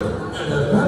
Battery